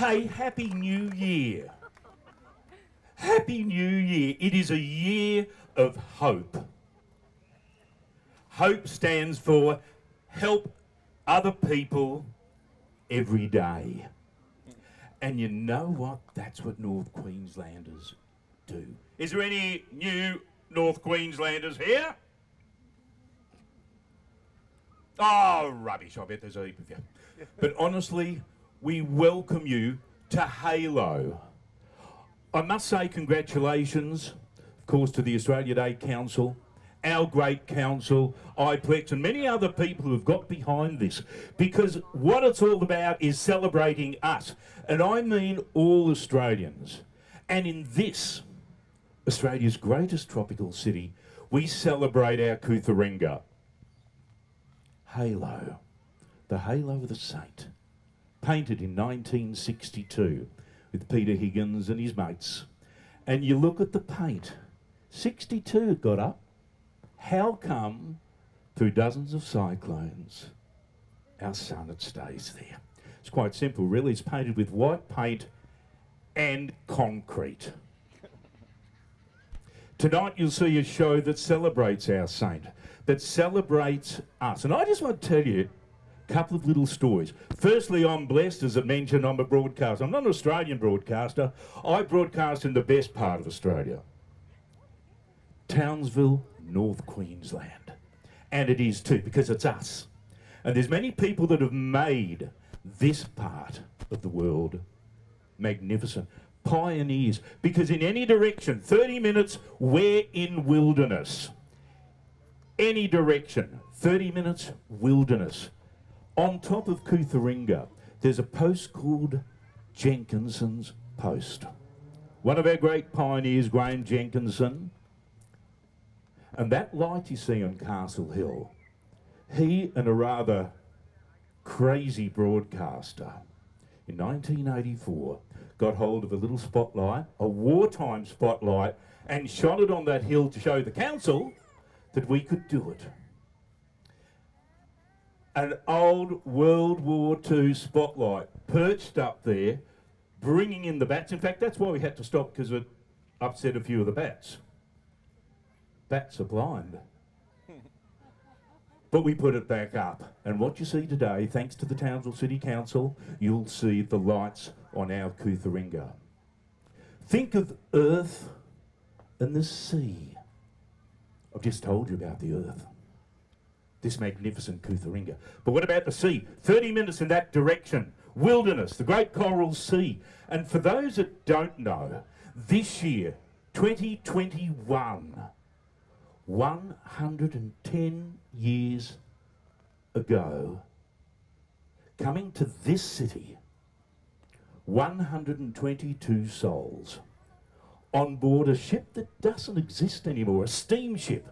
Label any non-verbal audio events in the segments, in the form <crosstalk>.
Hey, Happy New Year. Happy New Year. It is a year of hope. Hope stands for help other people every day. And you know what? That's what North Queenslanders do. Is there any new North Queenslanders here? Oh, rubbish. I bet there's a heap of you. But honestly, we welcome you to Halo. I must say congratulations, of course, to the Australia Day Council, our great council, IPLEX, and many other people who have got behind this. Because what it's all about is celebrating us. And I mean all Australians. And in this, Australia's greatest tropical city, we celebrate our Cudtheringa. Halo, the halo of the saint, painted in 1962 with Peter Higgins and his mates. And you look at the paint, 62 got up. How come through dozens of cyclones, our sun it stays there? It's quite simple, really. It's painted with white paint and concrete. Tonight you'll see a show that celebrates our saint, that celebrates us. And I just want to tell you couple of little stories. Firstly, I'm blessed, as I mentioned, I'm a broadcaster. I'm not an Australian broadcaster. I broadcast in the best part of Australia. Townsville, North Queensland. And it is too, because it's us. And there's many people that have made this part of the world magnificent pioneers because in any direction 30 minutes we're in wilderness any direction 30 minutes wilderness on top of Cudtheringa there's a post called Jenkinson's Post one of our great pioneers Graham Jenkinson and that light you see on Castle Hill he and a rather crazy broadcaster in 1984 got hold of a little spotlight, a wartime spotlight, and shone it on that hill to show the council that we could do it. An old World War II spotlight perched up there, bringing in the bats. In fact, that's why we had to stop because it upset a few of the bats. Bats are blind. <laughs> But we put it back up. And what you see today, thanks to the Townsville City Council, you'll see the lights on our Cudtheringa. Think of Earth and the sea. I've just told you about the Earth. This magnificent Cudtheringa. But what about the sea? 30 minutes in that direction. Wilderness, the Great Coral Sea. And for those that don't know, this year, 2021, 110 years ago, coming to this city, 122 souls on board a ship that doesn't exist anymore, a steamship.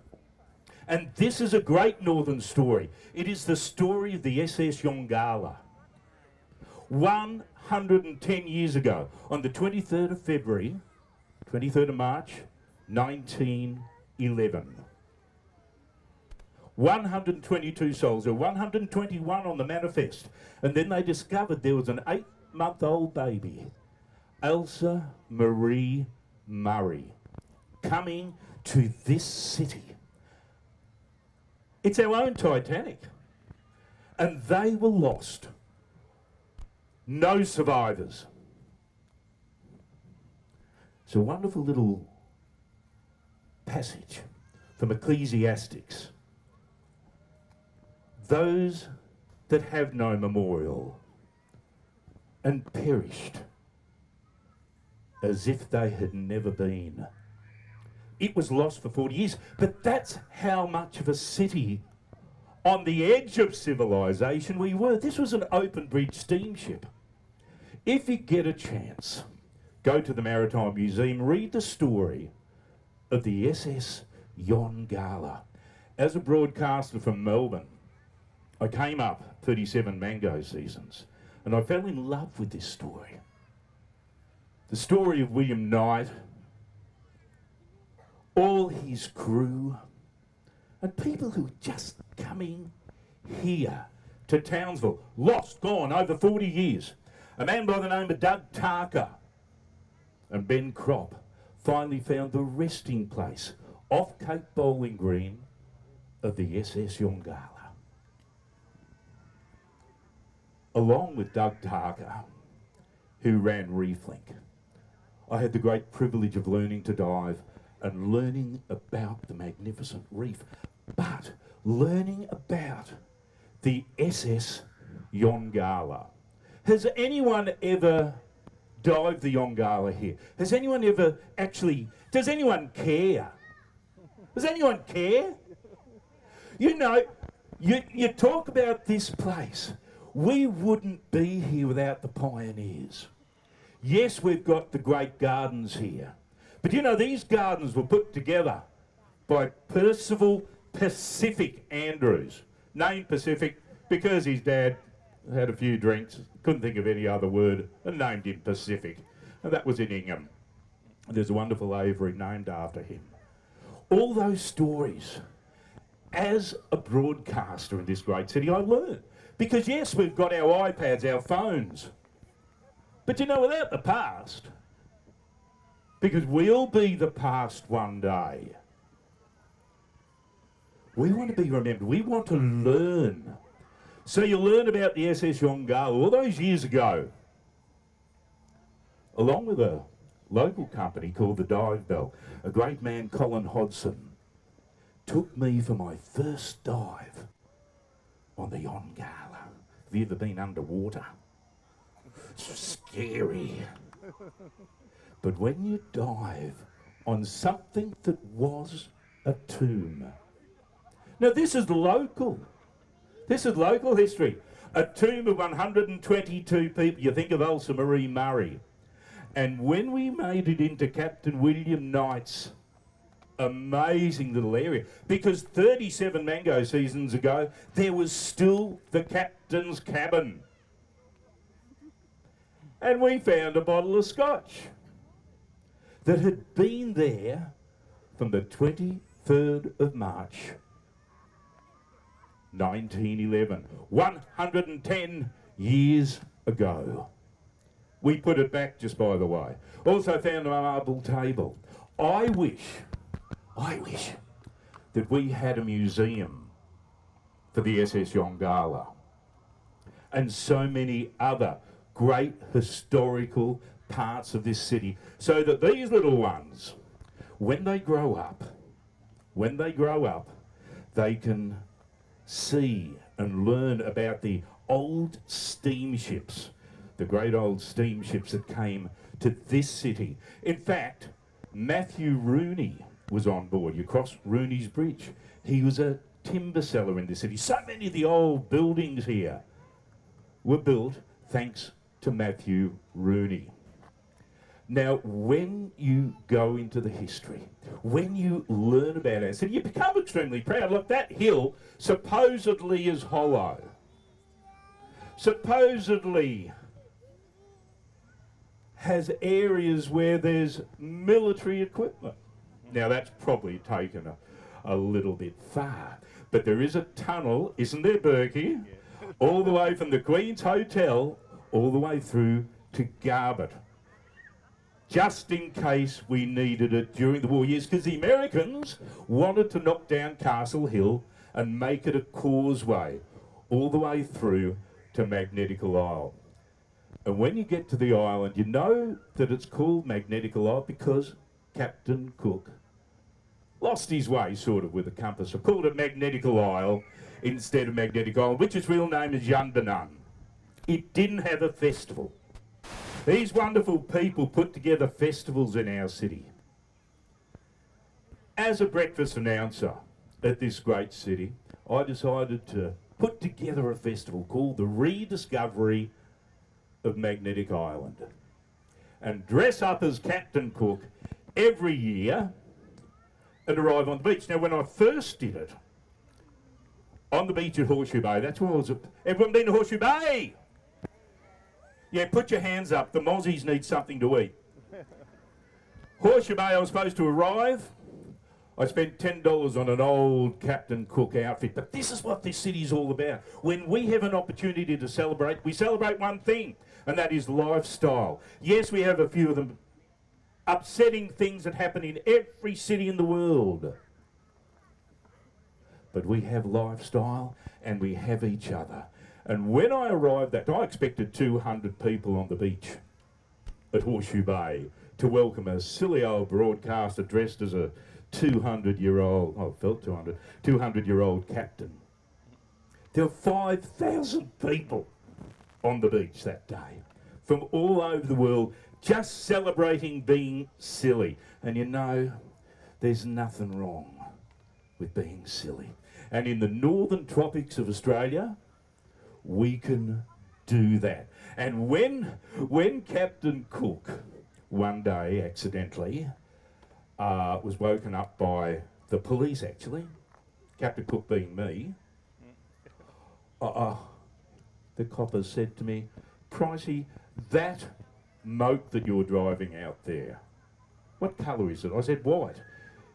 And this is a great northern story. It is the story of the SS Yongala. 110 years ago, on the 23rd of February, 23rd of March, 1911. 122 souls, or 121 on the manifest. And then they discovered there was an eight month old baby, Elsa Marie Murray, coming to this city. It's our own Titanic. And they were lost. No survivors. It's a wonderful little passage from Ecclesiasticus those that have no memorial and perished as if they had never been. It was lost for 40 years, but that's how much of a city on the edge of civilization we were. This was an open bridge steamship. If you get a chance, go to the Maritime Museum, read the story of the SS Yongala. As a broadcaster from Melbourne, I came up 37 mango seasons and I fell in love with this story. The story of William Knight, all his crew, and people who were just coming here to Townsville, lost, gone over 40 years. A man by the name of Doug Tarca and Ben Cropp finally found the resting place off Cape Bowling Green of the SS Yongala. Along with Doug Tarca, who ran ReefLink, I had the great privilege of learning to dive and learning about the magnificent reef, but learning about the SS Yongala. Has anyone ever dived the Yongala here? Has anyone ever actually, does anyone care? Does anyone care? You know, you, you talk about this place. We wouldn't be here without the pioneers. Yes, we've got the great gardens here. But you know, these gardens were put together by Percival Pacific Andrews, named Pacific because his dad had a few drinks, couldn't think of any other word, and named him Pacific. And that was in Ingham. There's a wonderful aviary named after him. All those stories, as a broadcaster in this great city, I learned. Because yes, we've got our iPads, our phones. But you know, without the past, because we'll be the past one day. We want to be remembered. We want to learn. So you learn about the SS Yongala all those years ago, along with a local company called the Dive Bell. A great man, Colin Hodson, took me for my first dive on the Yongala. Have you ever been underwater? It's scary. But when you dive on something that was a tomb. Now, this is local. This is local history. A tomb of 122 people. You think of Elsa Marie Murray. And when we made it into Captain William Knight's amazing little area, because 37 mango seasons ago, there was still the captain's cabin. And we found a bottle of scotch that had been there from the 23rd of March 1911, 110 years ago. We put it back, just by the way. Also found a marble table. I wish, I wish that we had a museum for the SS Yongala and so many other great historical parts of this city so that these little ones, when they grow up, when they grow up, they can see and learn about the old steamships, the great old steamships that came to this city. In fact, Matthew Rooney was on board. You cross Rooney's Bridge. He was a timber seller in the city. So many of the old buildings here were built thanks to Matthew Rooney. Now, when you go into the history, when you learn about our city, you become extremely proud. Look, that hill supposedly is hollow. Supposedly has areas where there's military equipment. Now, that's probably taken a, a little bit far. But there is a tunnel, isn't there, Burkey? Yeah. all the way from the Queen's Hotel all the way through to Garbutt just in case we needed it during the war years, because the Americans wanted to knock down Castle Hill and make it a causeway all the way through to Magnetical Isle. And when you get to the island, you know that it's called Magnetical Isle because Captain Cook lost his way, sort of, with the compass. So called it Magnetical Isle instead of Magnetic Island, which its real name is Yunbenun. It didn't have a festival. These wonderful people put together festivals in our city. As a breakfast announcer at this great city, I decided to put together a festival called the Rediscovery of Magnetic Island and dress up as Captain Cook every year and arrive on the beach. Now, when I first did it, on the beach at Horseshoe Bay, that's where I was. Everyone been to Horseshoe Bay? Yeah, put your hands up. The mozzies need something to eat. Horseshoe Bay, I was supposed to arrive I spent $10 on an old Captain Cook outfit, but this is what this city is all about. When we have an opportunity to celebrate, we celebrate one thing, and that is lifestyle. Yes, we have a few of them upsetting things that happen in every city in the world. But we have lifestyle and we have each other. And when I arrived that, I expected 200 people on the beach at Horseshoe Bay to welcome a silly old broadcaster dressed as a 200 year old, oh, felt 200, 200 year old captain. There were 5,000 people on the beach that day from all over the world just celebrating being silly. And you know, there's nothing wrong with being silly. And in the northern tropics of Australia, we can do that. And when, when Captain Cook one day accidentally uh, was woken up by the police, actually, Captain Cook being me, uh, uh, the coppers said to me, Pricey, that moke that you're driving out there, what colour is it? I said, white.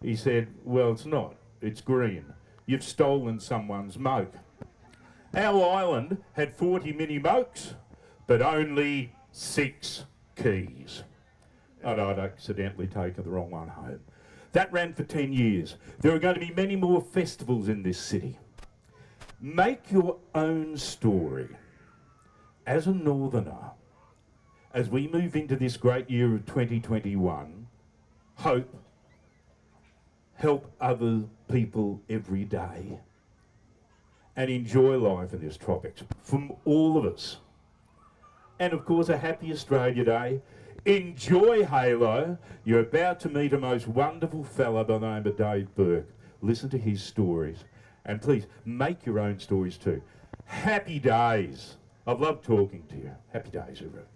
He said, well, it's not. It's green. You've stolen someone's moke. Our island had 40 mini mokes, but only six keys. And I'd accidentally taken the wrong one home. That ran for 10 years. There are going to be many more festivals in this city. Make your own story. As a northerner, as we move into this great year of 2021, hope, help other people every day, and enjoy life in this tropics from all of us. And of course, a happy Australia Day. Enjoy Halo. You're about to meet a most wonderful fella by the name of Dave Burke. Listen to his stories. And please, make your own stories too. Happy days. I've loved talking to you. Happy days, everyone.